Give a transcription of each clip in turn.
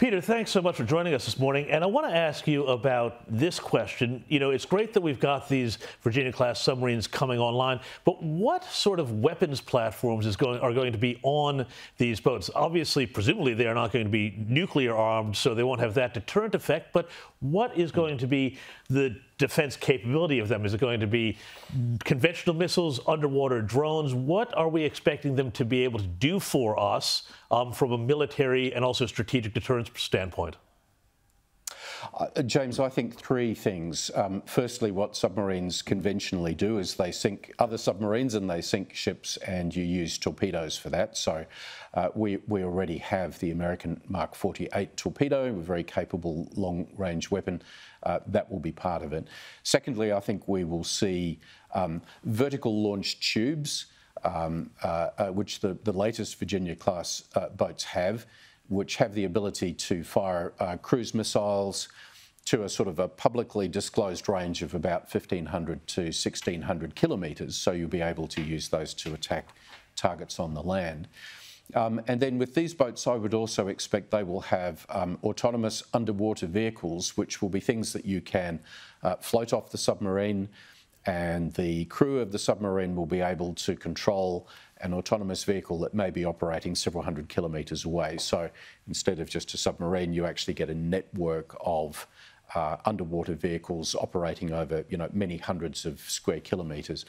Peter, thanks so much for joining us this morning. And I want to ask you about this question. You know, it's great that we've got these Virginia class submarines coming online, but what sort of weapons platforms is going are going to be on these boats? Obviously, presumably they are not going to be nuclear armed, so they won't have that deterrent effect, but what is going to be the defense capability of them? Is it going to be conventional missiles, underwater drones? What are we expecting them to be able to do for us um, from a military and also strategic deterrence standpoint? Uh, James, I think three things. Um, firstly, what submarines conventionally do is they sink other submarines and they sink ships, and you use torpedoes for that. So uh, we, we already have the American Mark 48 torpedo, a very capable long range weapon. Uh, that will be part of it. Secondly, I think we will see um, vertical launch tubes. Um, uh, uh, which the, the latest Virginia class uh, boats have which have the ability to fire uh, cruise missiles to a sort of a publicly disclosed range of about 1,500 to 1,600 kilometres. So you'll be able to use those to attack targets on the land. Um, and then with these boats, I would also expect they will have um, autonomous underwater vehicles, which will be things that you can uh, float off the submarine, and the crew of the submarine will be able to control an autonomous vehicle that may be operating several hundred kilometres away. So instead of just a submarine, you actually get a network of uh, underwater vehicles operating over you know many hundreds of square kilometres.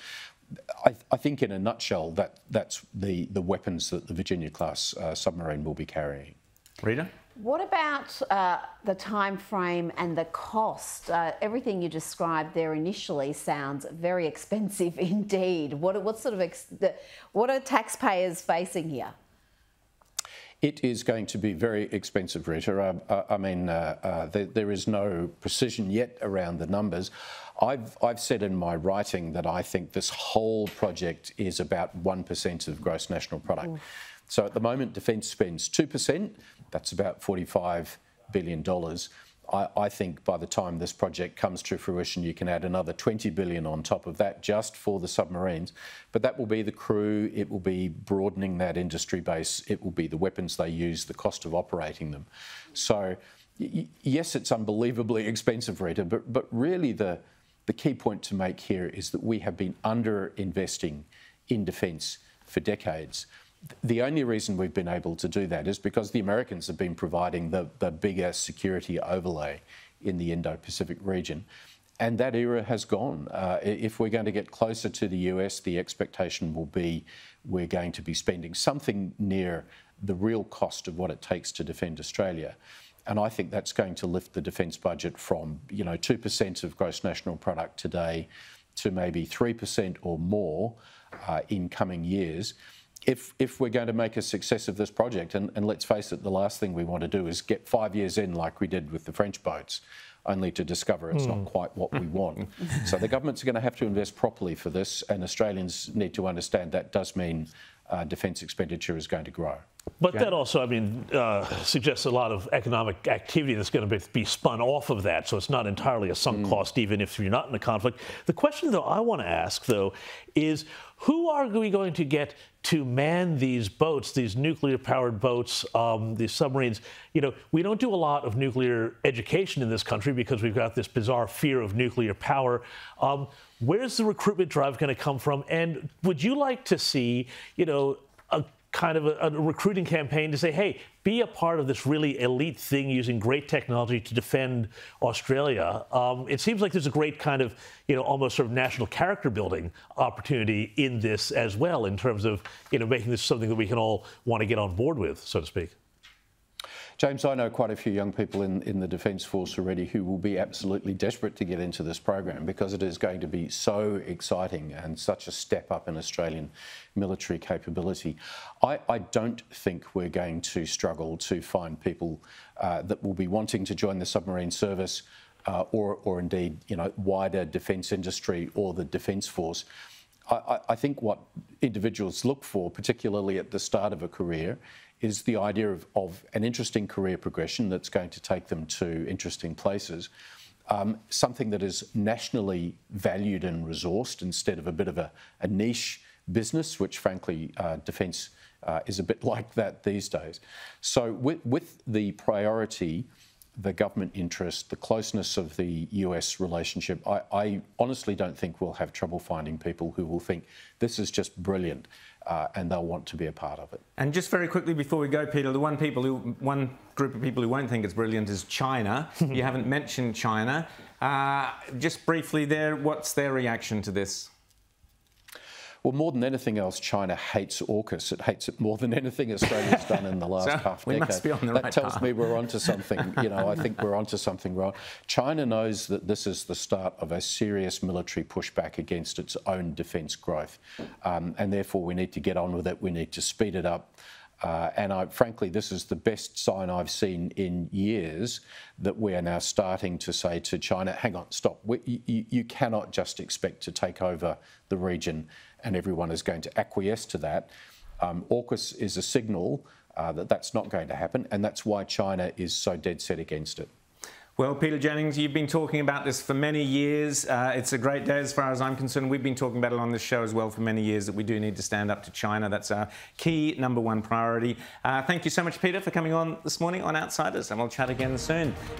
I, I, think, in a nutshell, that that's the the weapons that the Virginia class uh, submarine will be carrying. Rita. What about uh, the time frame and the cost? Uh, everything you described there initially sounds very expensive indeed. What, what sort of what are taxpayers facing here? It is going to be very expensive, Rita. Uh I mean, uh, uh, there, there is no precision yet around the numbers. I've, I've said in my writing that I think this whole project is about 1% of gross national product. Ooh. So at the moment, defence spends 2%, that's about $45 billion. I, I, think by the time this project comes to fruition, you can add another 20 billion on top of that just for the submarines. But that will be the crew, it will be broadening that industry base, it will be the weapons they use, the cost of operating them. So, yes, it's unbelievably expensive, Rita, but, but really the, the key point to make here is that we have been under investing in defence for decades the only reason we've been able to do that is because the Americans have been providing the, the bigger security overlay in the Indo Pacific region. And that era has gone. Uh, if we're going to get closer to the US, the expectation will be we're going to be spending something near the real cost of what it takes to defend Australia. And I think that's going to lift the defence budget from, you know, 2% of gross national product today to maybe 3% or more uh, in coming years if, if we're going to make a success of this project, and, and let's face it, the last thing we want to do is get five years in like we did with the French boats, only to discover it's mm. not hmm. quite what we want. so the government's are going to have to invest properly for this, and Australians need to understand that does mean uh, defence expenditure is going to grow. But yeah. that also, I mean, uh, suggests a lot of economic activity that's going to be, be, spun off of that. So it's not entirely a sunk mm. cost, even if you're not in a conflict. The question, though, I want to ask, though, is who are we going to get to man these boats, these nuclear-powered boats, um, these submarines? You know, we don't do a lot of nuclear education in this country because we've got this bizarre fear of nuclear power. Um, where's the recruitment drive going to come from? And would you like to see, you know, a kind of a, a, recruiting campaign to say, hey, be a part of this really elite thing using great technology to defend Australia. Um, it seems like there's a great kind of, you know, almost sort of national character building opportunity in this as well, in terms of, you know, making this something that we can all want to get on board with, so to speak. James, I know quite a few young people in, in the Defence Force already who will be absolutely desperate to get into this program because it is going to be so exciting and such a step up in Australian military capability. I, I don't think we're going to struggle to find people uh, that will be wanting to join the submarine service uh, or, or indeed, you know, wider defence industry or the Defence Force. I, I think what individuals look for, particularly at the start of a career, is the idea of, of an interesting career progression that's going to take them to interesting places. Um, something that is nationally valued and resourced instead of a bit of a, a niche business, which frankly uh, defence uh, is a bit like that these days. So, with, with the priority, the government interest, the closeness of the US relationship, I, I, honestly don't think we'll have trouble finding people who will think this is just brilliant uh, and they'll want to be a part of it. And just very quickly before we go, Peter, the one people who, one group of people who won't think it's brilliant is China. you haven't mentioned China. Uh, just briefly, there, what's their reaction to this? Well, more than anything else, China hates AUKUS. It hates it more than anything Australia's done in the last so half we decade. Must be on the that right tells path. me we're onto something. You know, I think we're onto something wrong. China knows that this is the start of a serious military pushback against its own defence growth, um, and therefore we need to get on with it. We need to speed it up. Uh, and I, frankly, this is the best sign I've seen in years that we are now starting to say to China, hang on, stop. We, you, you, cannot just expect to take over the region and everyone is going to acquiesce to that. Um, AUKUS is a signal uh, that that's not going to happen, and that's why China is so dead set against it. Well, Peter Jennings, you've been talking about this for many years. Uh, it's a great day as far as I'm concerned. We've been talking about it on this show as well for many years that we do need to stand up to China. That's our key number one priority. Uh, thank you so much, Peter, for coming on this morning on Outsiders, and we'll chat again soon.